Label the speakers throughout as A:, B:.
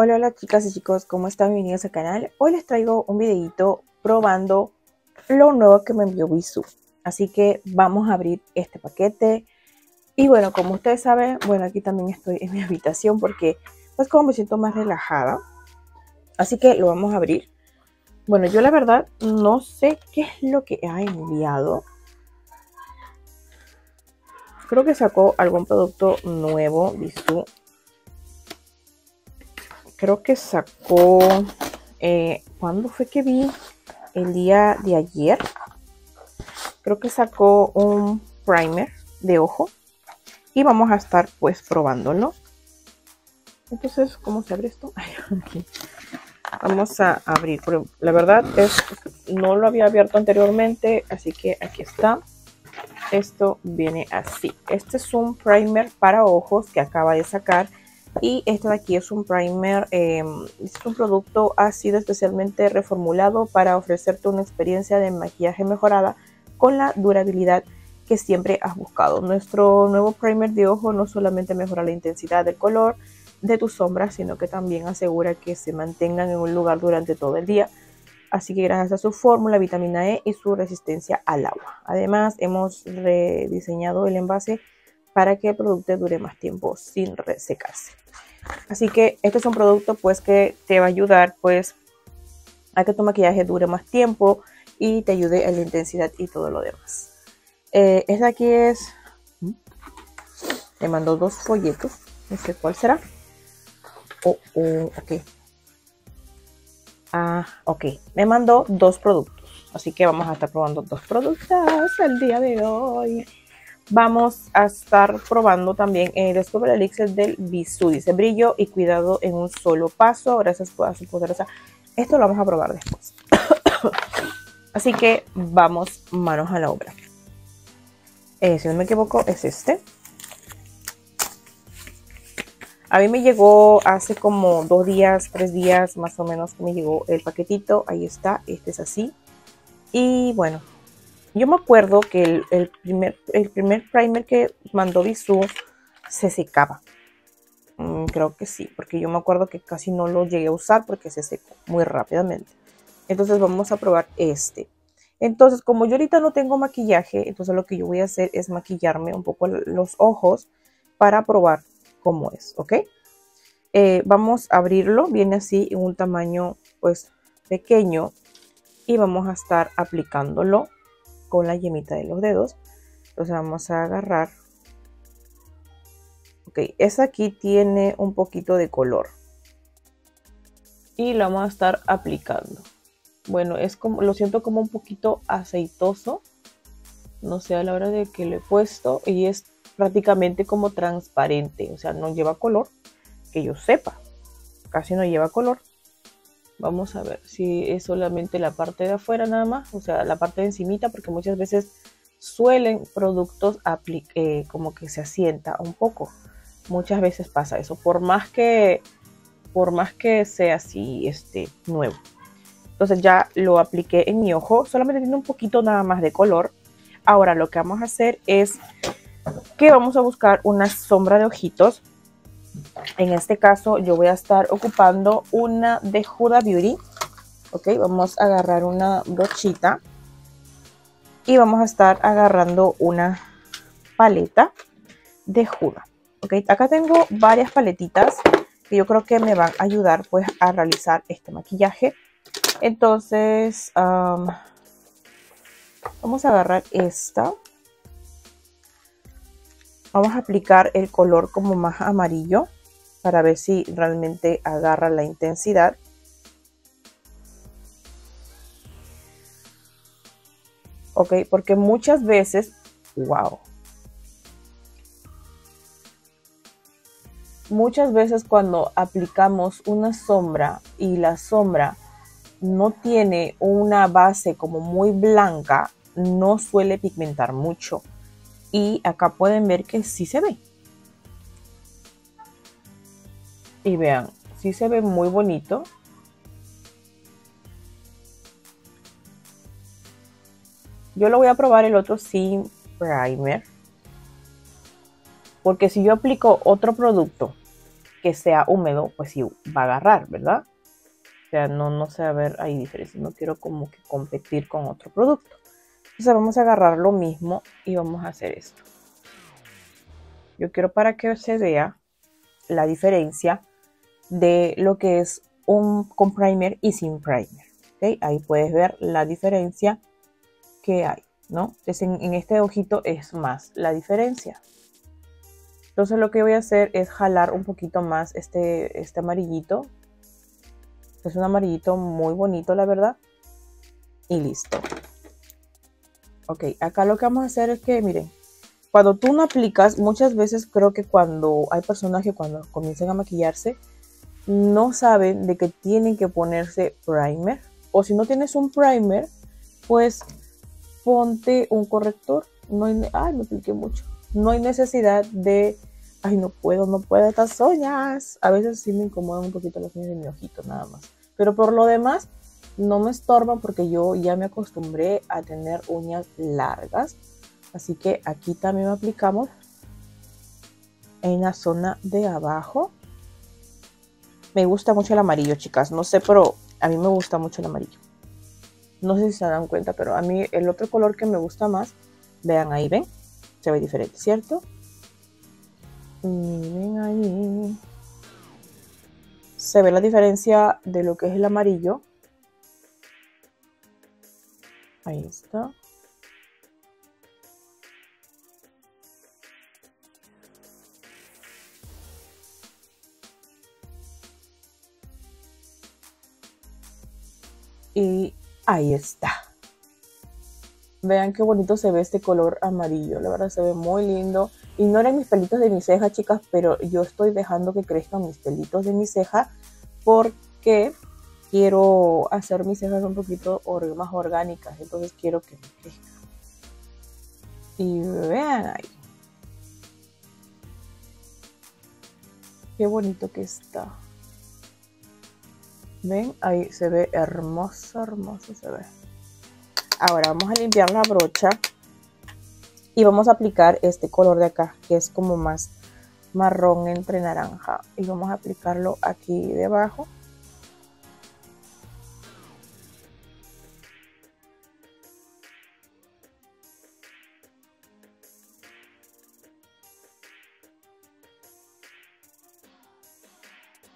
A: Hola, hola chicas y chicos, ¿cómo están? Bienvenidos al canal. Hoy les traigo un videito probando lo nuevo que me envió Bisu. Así que vamos a abrir este paquete. Y bueno, como ustedes saben, bueno, aquí también estoy en mi habitación porque pues como me siento más relajada. Así que lo vamos a abrir. Bueno, yo la verdad no sé qué es lo que ha enviado. Creo que sacó algún producto nuevo, Bisu creo que sacó, eh, ¿cuándo fue que vi? El día de ayer. Creo que sacó un primer de ojo. Y vamos a estar pues probándolo. Entonces, ¿cómo se abre esto? Vamos a abrir. La verdad es, no lo había abierto anteriormente, así que aquí está. Esto viene así. Este es un primer para ojos que acaba de sacar y este de aquí es un primer, em, es un producto ha sido especialmente reformulado para ofrecerte una experiencia de maquillaje mejorada con la durabilidad que siempre has buscado. Nuestro nuevo primer de ojo no solamente mejora la intensidad del color de tus sombras, sino que también asegura que se mantengan en un lugar durante todo el día. Así que gracias a su fórmula, vitamina E y su resistencia al agua. Además, hemos rediseñado el envase para que el producto dure más tiempo sin resecarse. Así que este es un producto pues que te va a ayudar pues a que tu maquillaje dure más tiempo y te ayude en la intensidad y todo lo demás. Eh, este aquí es... Me mandó dos folletos. No sé cuál será. Oh, oh, ok. Ah, ok. Me mandó dos productos. Así que vamos a estar probando dos productos el día de hoy vamos a estar probando también el Descubre Elixir del Bisú. Dice brillo y cuidado en un solo paso. Gracias por su poderosa. Esto lo vamos a probar después. Así que vamos manos a la obra. Eh, si no me equivoco, es este. A mí me llegó hace como dos días, tres días más o menos me llegó el paquetito. Ahí está, este es así. Y bueno, yo me acuerdo que el, primer, primer que mandó Bisú se secaba. Mm, creo que sí, porque yo me acuerdo que casi no lo llegué a usar porque se secó muy rápidamente. Entonces vamos a probar este. Entonces, como yo ahorita no tengo maquillaje, entonces lo que yo voy a hacer es maquillarme un poco los ojos para probar cómo es, ¿ok? Eh, vamos a abrirlo, viene así en un tamaño pues pequeño y vamos a estar aplicándolo con la yemita de los dedos. Entonces vamos a agarrar. Ok, esta aquí tiene un poquito de color. Y la vamos a estar aplicando. Bueno, es como, lo siento como un poquito aceitoso. No sé a la hora de que lo he puesto. Y es prácticamente como transparente. O sea, no lleva color. Que yo sepa. Casi no lleva color. Vamos a ver si es solamente la parte de afuera nada más, o sea, la parte de encimita, porque muchas veces suelen productos eh, como que se asienta un poco. Muchas veces pasa eso, por más que, por más que sea así este, nuevo. Entonces ya lo apliqué en mi ojo, solamente tiene un poquito nada más de color. Ahora lo que vamos a hacer es que vamos a buscar una sombra de ojitos en este caso yo voy a estar ocupando una de Huda Beauty. Ok, vamos a agarrar una brochita. Y vamos a estar agarrando una paleta de Huda. Ok, acá tengo varias paletitas que yo creo que me van a ayudar pues a realizar este maquillaje. Entonces, vamos a agarrar esta. Vamos a aplicar el color como más amarillo para ver si realmente agarra la intensidad. Ok, porque muchas veces, wow. Muchas veces cuando aplicamos una sombra y la sombra no tiene una base como muy blanca, no suele pigmentar mucho. Y acá pueden ver que sí se ve. Y vean, sí se ve muy bonito. Yo lo voy a probar el otro sin primer. Porque si yo aplico otro producto que sea húmedo, pues sí va a agarrar, ¿verdad? O sea, no, no se va a ver ahí diferencia. No quiero como que competir con otro producto. Entonces vamos a agarrar lo mismo y vamos a hacer esto. Yo quiero para que se vea la diferencia de lo que es un con primer y sin primer. ¿okay? Ahí puedes ver la diferencia que hay, ¿no? En este ojito es más la diferencia. Entonces lo que voy a hacer es jalar un poquito más este, este amarillito es un amarillito muy bonito, la verdad. Y listo. Ok, acá lo que vamos a hacer es que, miren, cuando tú no aplicas, muchas veces creo que cuando hay personas que cuando comienzan a maquillarse, no saben de que tienen que ponerse primer. O si no tienes un primer, pues ponte un corrector. No hay, ay, me apliqué mucho. No hay necesidad de ay, no puedo, no puedo estas uñas. A veces sí me incomodan un poquito las uñas de mi ojito, nada más. Pero por lo demás, no me estorban porque yo ya me acostumbré a tener uñas largas. Así que aquí también aplicamos en la zona de abajo. Me gusta mucho el amarillo, chicas. No sé, pero a mí me gusta mucho el amarillo. No sé si se dan cuenta, pero a mí el otro color que me gusta más, vean ahí, ven, se ve diferente, ¿cierto? Y ven ahí. Se ve la diferencia de lo que es el amarillo. Ahí está. Ahí está. Vean qué bonito se ve este color amarillo. La verdad se ve muy lindo. Ignoren mis pelitos de mi ceja, chicas, pero yo estoy dejando que crezcan mis pelitos de mi ceja porque quiero hacer mis cejas un poquito más orgánicas. Entonces quiero que me crezcan. Y vean ahí. Qué bonito que está. ¿Ven? Ahí se ve hermoso, hermoso se ve. Ahora vamos a limpiar la brocha y vamos a aplicar este color de acá que es como más marrón entre naranja y vamos a aplicarlo aquí debajo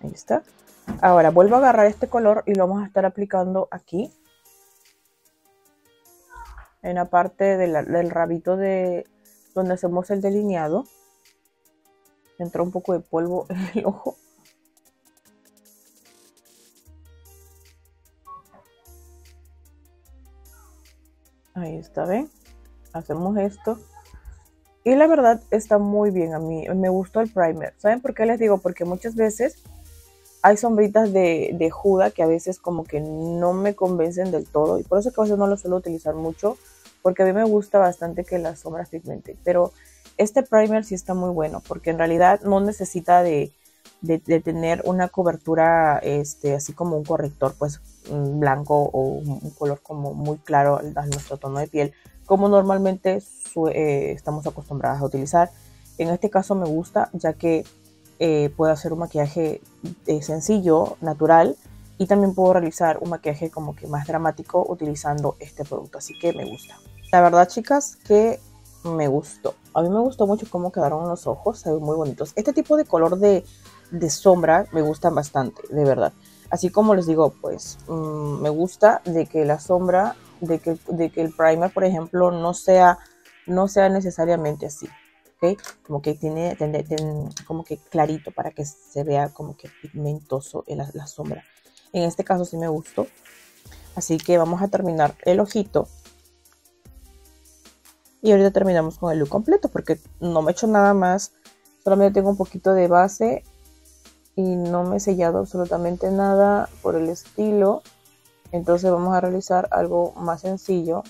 A: ahí está ahora vuelvo a agarrar este color y lo vamos a estar aplicando aquí en la parte del rabito de donde hacemos el delineado. Entró un poco de polvo en el ojo. Ahí está, ¿ven? Hacemos esto. Y la verdad está muy bien a mí. Me gustó el primer. ¿Saben por qué les digo? Porque muchas veces hay sombritas de, de Juda que a veces como que no me convencen del todo. Y por eso que a veces no lo suelo utilizar mucho porque a mí me gusta bastante que las sombras pigmenten. Pero este primer sí está muy bueno, porque en realidad no necesita de, tener una cobertura este, así como un corrector pues blanco o un color como muy claro a nuestro tono de piel, como normalmente eh, estamos acostumbradas a utilizar. En este caso me gusta ya que eh, puedo hacer un maquillaje eh, sencillo, natural, y también puedo realizar un maquillaje como que más dramático utilizando este producto, así que me gusta. La verdad, chicas, que me gustó. A mí me gustó mucho cómo quedaron los ojos, se ven muy bonitos. Este tipo de color de, sombra me gustan bastante, de verdad. Así como les digo, pues mm, me gusta de que la sombra, de que, de que el primer, por ejemplo, no sea, no sea necesariamente así. Como que tiene, como que clarito para que se vea como que pigmentoso la, sombra. En este caso sí me gustó. Así que vamos a terminar el ojito y ahorita terminamos con el look completo porque no me he nada más. Solamente tengo un poquito de base y no me he sellado absolutamente nada por el estilo. Entonces vamos a realizar algo más sencillo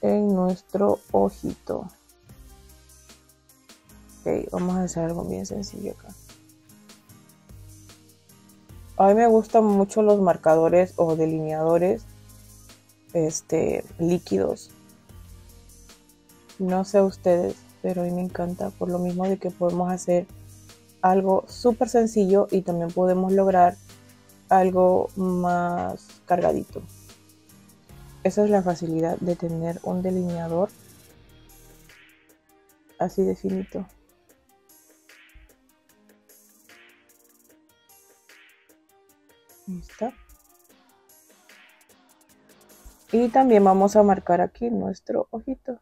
A: en nuestro ojito. Vamos a hacer algo bien sencillo acá. A mí me gustan mucho los marcadores o delineadores este, líquidos. No sé ustedes, pero a mí me encanta por lo mismo de que podemos hacer algo súper sencillo y también podemos lograr algo más cargadito. Esa es la facilidad de tener un delineador así de finito. Ahí está. Y también vamos a marcar aquí nuestro ojito.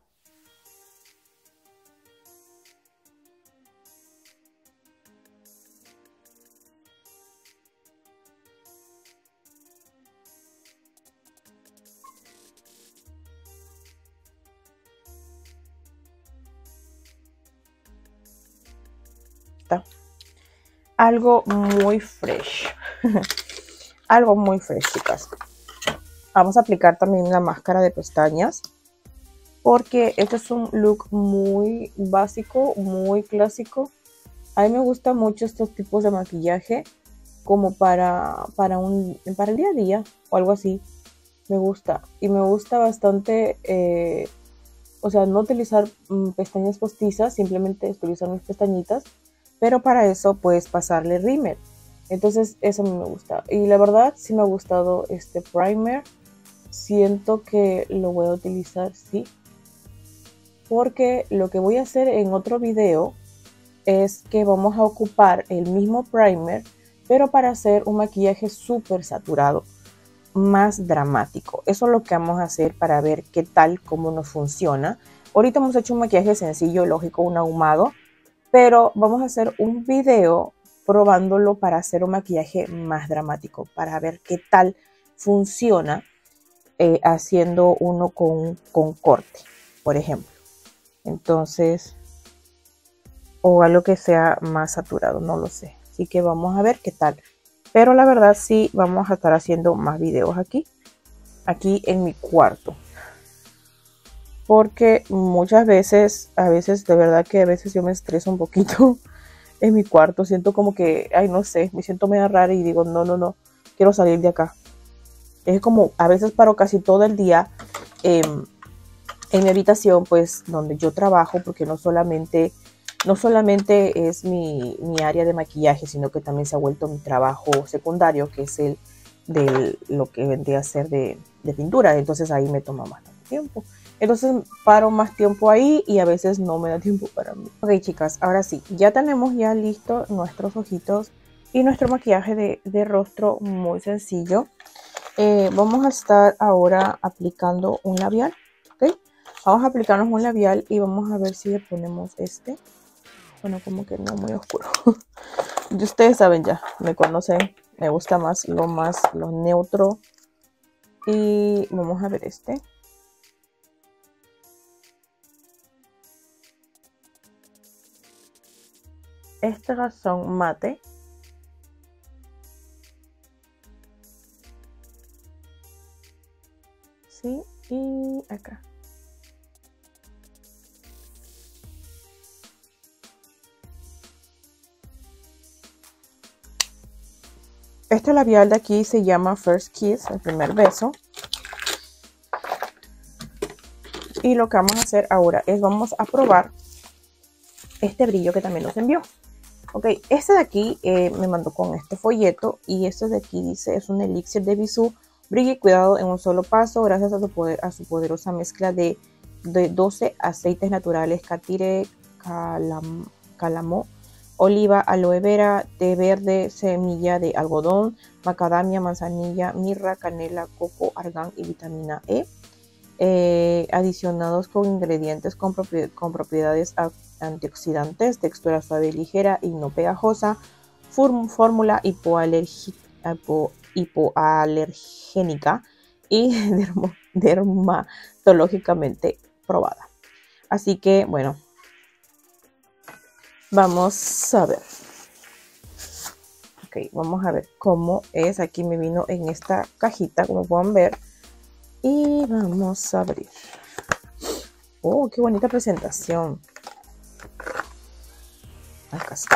A: Algo muy fresh. algo muy fresh, chicas. Vamos a aplicar también la máscara de pestañas. Porque este es un look muy básico, muy clásico. A mí me gusta mucho estos tipos de maquillaje como para, para, un, para el día a día o algo así. Me gusta. Y me gusta bastante, eh, o sea, no utilizar mm, pestañas postizas, simplemente utilizar mis pestañitas pero para eso puedes pasarle rímel. Entonces eso a mí me gusta. Y la verdad sí me ha gustado este primer. Siento que lo voy a utilizar, sí. Porque lo que voy a hacer en otro video es que vamos a ocupar el mismo primer, pero para hacer un maquillaje súper saturado, más dramático. Eso es lo que vamos a hacer para ver qué tal, cómo nos funciona. Ahorita hemos hecho un maquillaje sencillo, lógico, un ahumado pero vamos a hacer un video probándolo para hacer un maquillaje más dramático, para ver qué tal funciona eh, haciendo uno con, con corte, por ejemplo. Entonces, o algo que sea más saturado, no lo sé. Así que vamos a ver qué tal. Pero la verdad sí, vamos a estar haciendo más videos aquí, aquí en mi cuarto porque muchas veces, a veces de verdad que a veces yo me estreso un poquito en mi cuarto, siento como que, ay, no sé, me siento medio rara y digo, no, no, no, quiero salir de acá. Es como, a veces paro casi todo el día en mi habitación, pues, donde yo trabajo, porque no solamente, no solamente es mi, mi área de maquillaje, sino que también se ha vuelto mi trabajo secundario, que es el de lo que vendría a ser de, de pintura. Entonces ahí me toma más tiempo. Entonces paro más tiempo ahí y a veces no me da tiempo para mí. Ok chicas, ahora sí, ya tenemos ya listo nuestros ojitos y nuestro maquillaje de, rostro muy sencillo. Eh, vamos a estar ahora aplicando un labial, ¿ok? Vamos a aplicarnos un labial y vamos a ver si le ponemos este. Bueno, como que no muy oscuro. y ustedes saben ya, me conocen, me gusta más lo más, lo neutro. Y vamos a ver este. Estas son mate. Sí, y acá. Este labial de aquí se llama First Kiss, el primer beso. Y lo que vamos a hacer ahora es vamos a probar este brillo que también nos envió. Ok, este de aquí eh, me mandó con este folleto y este de aquí dice es un elixir de Bisú. Brilla y cuidado en un solo paso gracias a su, poder, a su poderosa mezcla de, de 12 aceites naturales, catire, calam, calamo, oliva, aloe vera, té verde, semilla de algodón, macadamia, manzanilla, mirra, canela, coco, argán y vitamina E. Eh, adicionados con ingredientes con, con propiedades antioxidantes, textura suave y ligera y no pegajosa, fórmula hipoalergénica y dermatológicamente probada. Así que, bueno, vamos a ver. Ok, vamos a ver cómo es. Aquí me vino en esta cajita, como pueden ver. Y vamos a abrir. Oh, qué bonita presentación.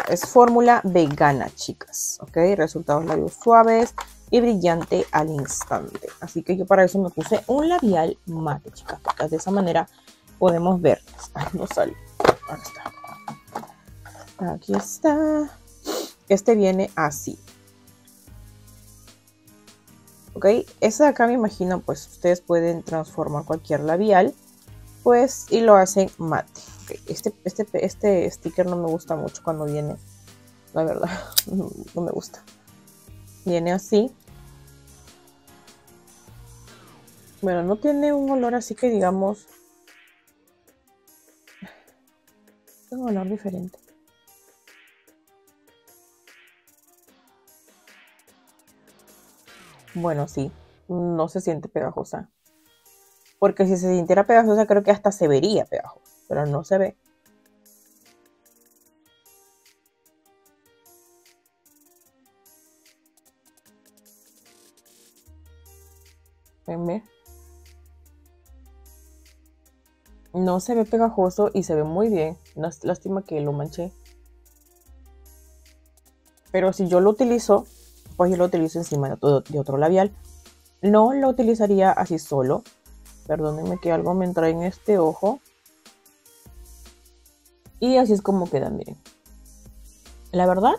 A: Es fórmula vegana, chicas. Ok, resultados labios suaves y brillante al instante. Así que yo para eso me puse un labial mate, chicas. de esa manera podemos ver. está. Aquí está. Este viene así. Ok, este de acá me imagino, pues ustedes pueden transformar cualquier labial, pues, y lo hacen mate. este, este, este sticker no me gusta mucho cuando viene, la verdad, no me gusta. Viene así. Bueno, no tiene un olor así que digamos... Un olor diferente. Bueno, sí, no se siente pegajosa. Porque si se sintiera pegajosa creo que hasta se vería pegajosa, pero no se ve. No se ve pegajoso y se ve muy bien. No lástima que lo manché. Pero si yo lo utilizo, pues yo lo utilizo encima de otro labial. No lo utilizaría así solo. Perdónenme que algo me entra en este ojo. Y así es como queda, miren. La verdad,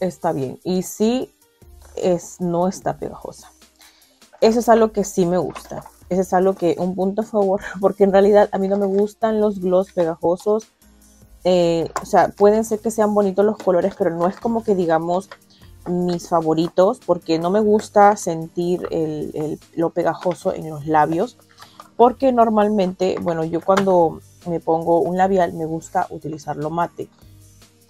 A: está bien. Y sí, es, no está pegajosa. Eso es algo que sí me gusta. Eso es algo que, un punto a favor, porque en realidad a mí no me gustan los gloss pegajosos. Eh, o sea, pueden ser que sean bonitos los colores, pero no es como que digamos mis favoritos, porque no me gusta sentir lo pegajoso en los labios, porque normalmente, bueno, yo cuando me pongo un labial me gusta utilizarlo mate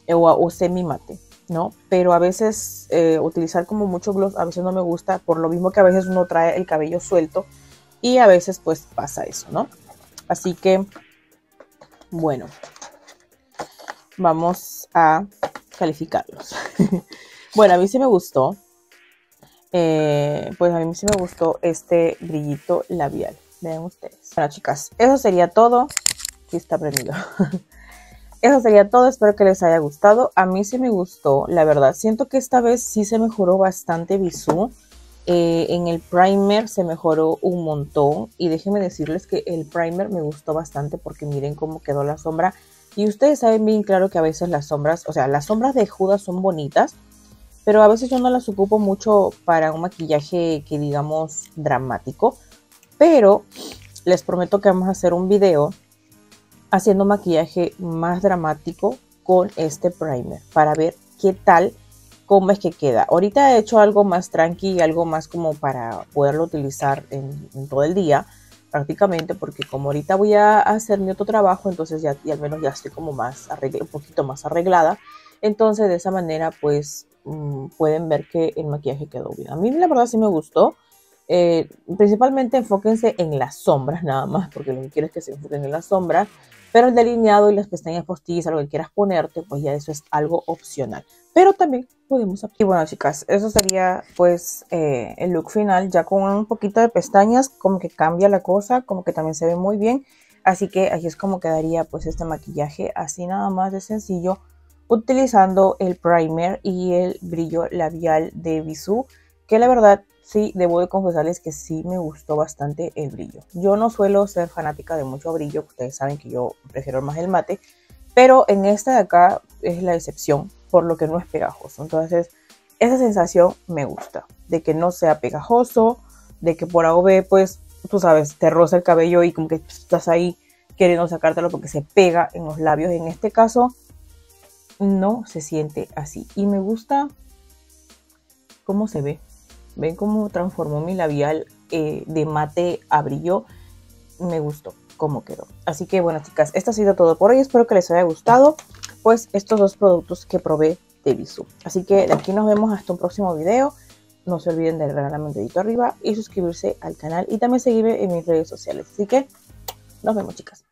A: o, o semi mate. ¿no? Pero a veces eh, utilizar como mucho gloss a veces no me gusta, por lo mismo que a veces uno trae el cabello suelto y a veces pues pasa eso, ¿no? Así que, bueno, vamos a calificarlos. bueno, a mí sí me gustó, eh, pues a mí sí me gustó este brillito labial. Vean ustedes. Bueno, chicas, eso sería todo. Sí está prendido. Eso sería todo, espero que les haya gustado. A mí sí me gustó, la verdad. Siento que esta vez sí se mejoró bastante Bisú. Eh, en el primer se mejoró un montón. Y déjenme decirles que el primer me gustó bastante porque miren cómo quedó la sombra. Y ustedes saben bien claro que a veces las sombras, o sea, las sombras de Judas son bonitas. Pero a veces yo no las ocupo mucho para un maquillaje que digamos dramático. Pero les prometo que vamos a hacer un video haciendo maquillaje más dramático con este primer para ver qué tal, cómo es que queda. Ahorita he hecho algo más tranqui, algo más como para poderlo utilizar en, todo el día prácticamente porque como ahorita voy a hacer mi otro trabajo, entonces ya, al menos ya estoy como más un poquito más arreglada. Entonces de esa manera pues mm, pueden ver que el maquillaje quedó bien. A mí la verdad sí me gustó. Eh, principalmente enfóquense en las sombras nada más, porque lo que quiero es que se enfoquen en las sombras, pero el delineado y las pestañas postizas, lo que quieras ponerte, pues ya eso es algo opcional. Pero también podemos... Y bueno, chicas, eso sería pues eh, el look final, ya con un poquito de pestañas, como que cambia la cosa, como que también se ve muy bien. Así que así es como quedaría pues este maquillaje, así nada más de sencillo, utilizando el primer y el brillo labial de Bisú, que la verdad sí, debo de confesarles que sí me gustó bastante el brillo. Yo no suelo ser fanática de mucho brillo, ustedes saben que yo prefiero más el mate, pero en esta de acá es la excepción, por lo que no es pegajoso. Entonces, esa sensación me gusta, de que no sea pegajoso, de que por AOV, pues, tú sabes, te roza el cabello y como que estás ahí queriendo sacártelo porque se pega en los labios. En este caso, no se siente así. Y me gusta cómo se ve. Ven cómo transformó mi labial eh, de mate a brillo. Me gustó cómo quedó. Así que bueno chicas, esto ha sido todo por hoy. Espero que les haya gustado pues estos dos productos que probé de Bisú. Así que de aquí nos vemos hasta un próximo video. No se olviden de regalarme un dedito arriba y suscribirse al canal y también seguirme en mis redes sociales. Así que nos vemos chicas.